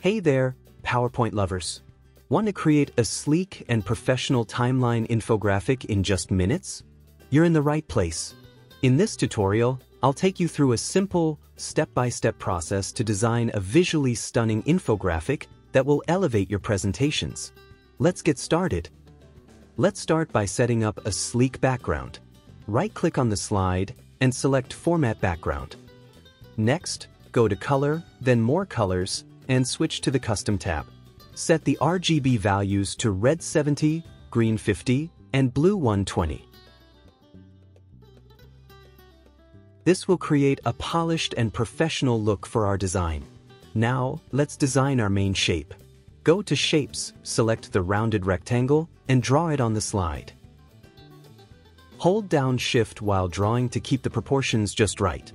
Hey there, PowerPoint lovers. Want to create a sleek and professional timeline infographic in just minutes? You're in the right place. In this tutorial, I'll take you through a simple, step-by-step process to design a visually stunning infographic that will elevate your presentations. Let's get started. Let's start by setting up a sleek background. Right-click on the slide and select Format Background. Next, go to Color, then More Colors, and switch to the Custom tab. Set the RGB values to red 70, green 50, and blue 120. This will create a polished and professional look for our design. Now, let's design our main shape. Go to Shapes, select the rounded rectangle, and draw it on the slide. Hold down Shift while drawing to keep the proportions just right.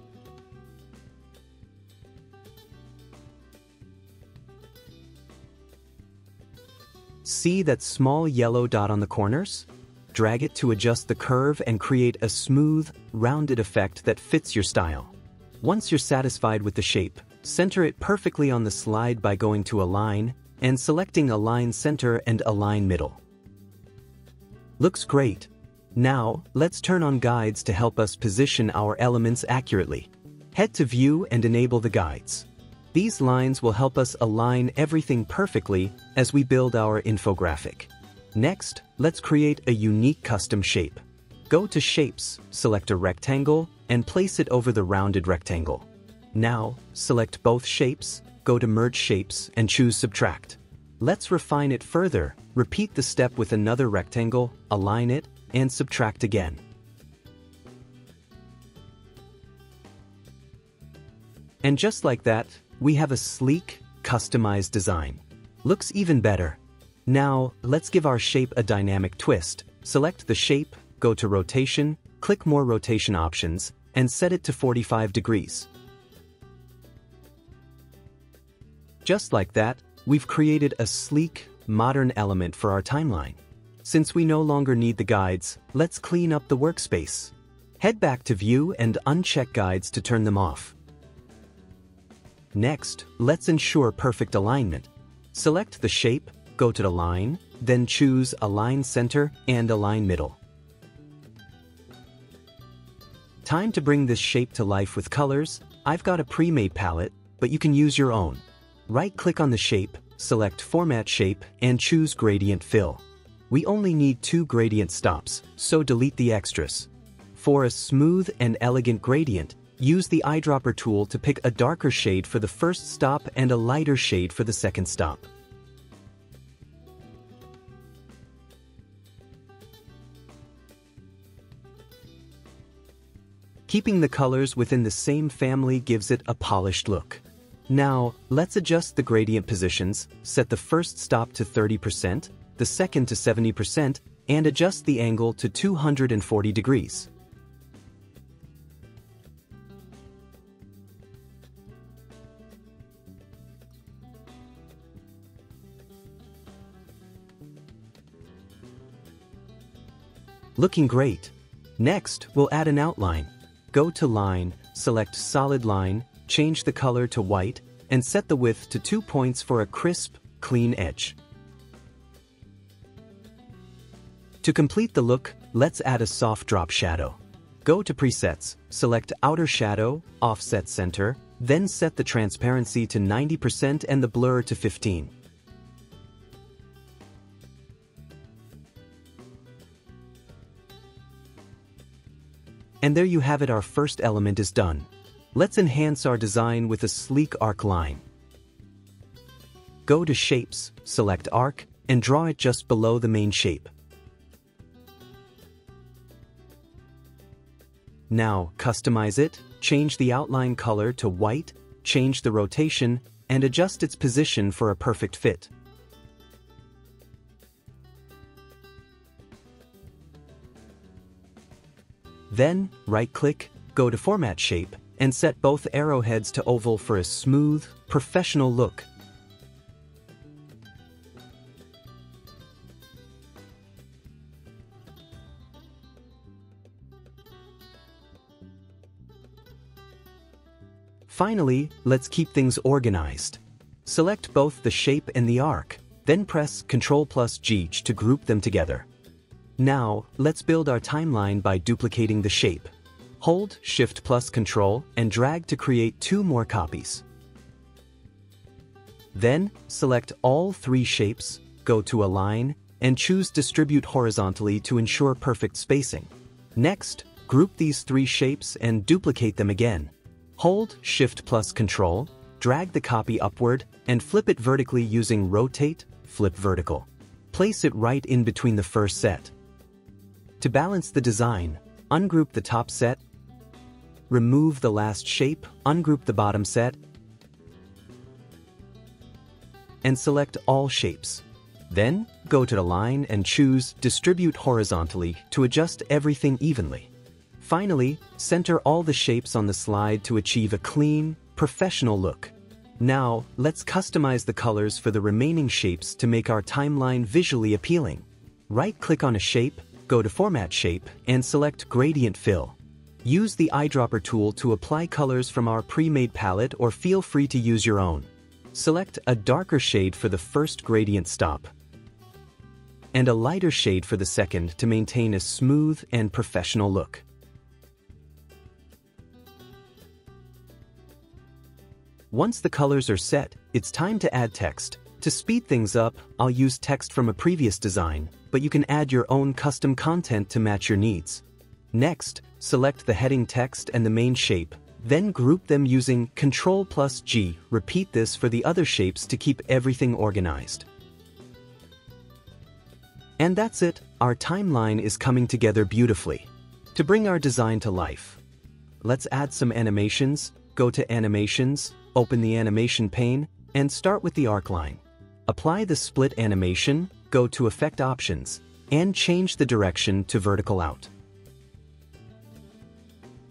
See that small yellow dot on the corners? Drag it to adjust the curve and create a smooth, rounded effect that fits your style. Once you're satisfied with the shape, center it perfectly on the slide by going to Align and selecting Align Center and Align Middle. Looks great. Now, let's turn on guides to help us position our elements accurately. Head to View and enable the guides. These lines will help us align everything perfectly as we build our infographic. Next, let's create a unique custom shape. Go to Shapes, select a rectangle, and place it over the rounded rectangle. Now, select both shapes, go to Merge Shapes, and choose Subtract. Let's refine it further. Repeat the step with another rectangle, align it, and subtract again. And just like that, we have a sleek, customized design. Looks even better. Now, let's give our shape a dynamic twist. Select the shape, go to Rotation, click More Rotation options, and set it to 45 degrees. Just like that, we've created a sleek, modern element for our timeline. Since we no longer need the guides, let's clean up the workspace. Head back to View and uncheck guides to turn them off. Next, let's ensure perfect alignment. Select the shape, go to the line, then choose Align Center and Align Middle. Time to bring this shape to life with colors. I've got a pre-made palette, but you can use your own. Right-click on the shape, select Format Shape, and choose Gradient Fill. We only need two gradient stops, so delete the extras. For a smooth and elegant gradient, Use the eyedropper tool to pick a darker shade for the first stop and a lighter shade for the second stop. Keeping the colors within the same family gives it a polished look. Now, let's adjust the gradient positions, set the first stop to 30%, the second to 70%, and adjust the angle to 240 degrees. Looking great. Next, we'll add an outline. Go to Line, select Solid Line, change the color to white, and set the width to 2 points for a crisp, clean edge. To complete the look, let's add a soft drop shadow. Go to Presets, select Outer Shadow, Offset Center, then set the transparency to 90% and the blur to 15. And there you have it our first element is done. Let's enhance our design with a sleek arc line. Go to Shapes, select Arc, and draw it just below the main shape. Now, customize it, change the outline color to white, change the rotation, and adjust its position for a perfect fit. Then, right-click, go to Format Shape, and set both arrowheads to oval for a smooth, professional look. Finally, let's keep things organized. select both the shape and the arc, then press Ctrl plus G to group them together. Now, let's build our timeline by duplicating the shape. Hold Shift plus Control and drag to create two more copies. Then, select all three shapes, go to Align, and choose Distribute Horizontally to ensure perfect spacing. Next, group these three shapes and duplicate them again. Hold Shift plus Control, drag the copy upward, and flip it vertically using Rotate, Flip Vertical. Place it right in between the first set. To balance the design, ungroup the top set, remove the last shape, ungroup the bottom set, and select all shapes. Then, go to the line and choose Distribute Horizontally to adjust everything evenly. Finally, center all the shapes on the slide to achieve a clean, professional look. Now, let's customize the colors for the remaining shapes to make our timeline visually appealing. Right-click on a shape, go to Format Shape, and select Gradient Fill. Use the eyedropper tool to apply colors from our pre-made palette or feel free to use your own. Select a darker shade for the first gradient stop and a lighter shade for the second to maintain a smooth and professional look. Once the colors are set, it's time to add text. To speed things up, I'll use text from a previous design, but you can add your own custom content to match your needs. Next, select the heading text and the main shape, then group them using Ctrl plus G. Repeat this for the other shapes to keep everything organized. And that's it, our timeline is coming together beautifully. To bring our design to life, let's add some animations, go to Animations, open the animation pane, and start with the arc line. Apply the split animation, go to Effect Options, and change the direction to vertical out.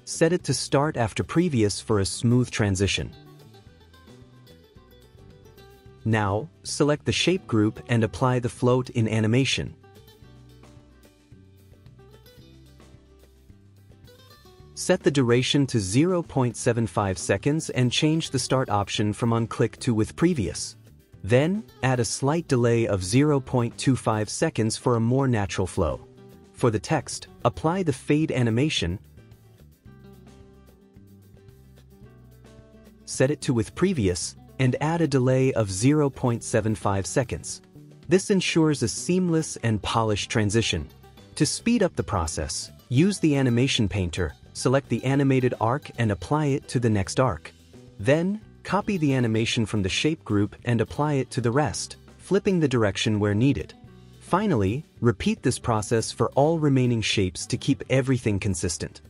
Set it to start after previous for a smooth transition. Now, select the shape group and apply the float in animation. Set the duration to 0.75 seconds and change the start option from on click to with previous. Then, add a slight delay of 0.25 seconds for a more natural flow. For the text, apply the fade animation set it to with previous, and add a delay of 0.75 seconds. This ensures a seamless and polished transition. To speed up the process, use the Animation Painter, select the animated arc and apply it to the next arc. Then, copy the animation from the shape group and apply it to the rest, flipping the direction where needed. Finally, repeat this process for all remaining shapes to keep everything consistent.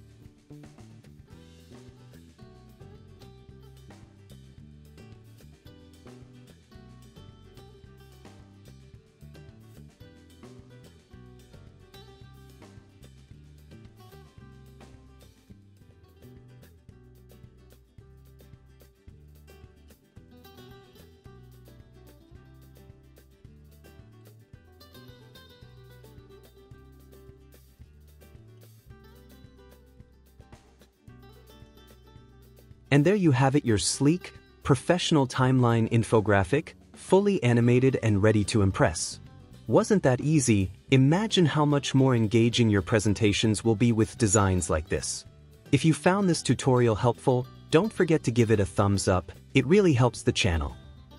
And there you have it your sleek, professional timeline infographic, fully animated and ready to impress. Wasn't that easy? Imagine how much more engaging your presentations will be with designs like this. If you found this tutorial helpful, don't forget to give it a thumbs up, it really helps the channel.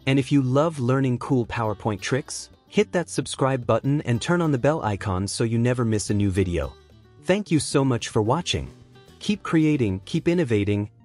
And if you love learning cool PowerPoint tricks, hit that subscribe button and turn on the bell icon so you never miss a new video. Thank you so much for watching. Keep creating, keep innovating,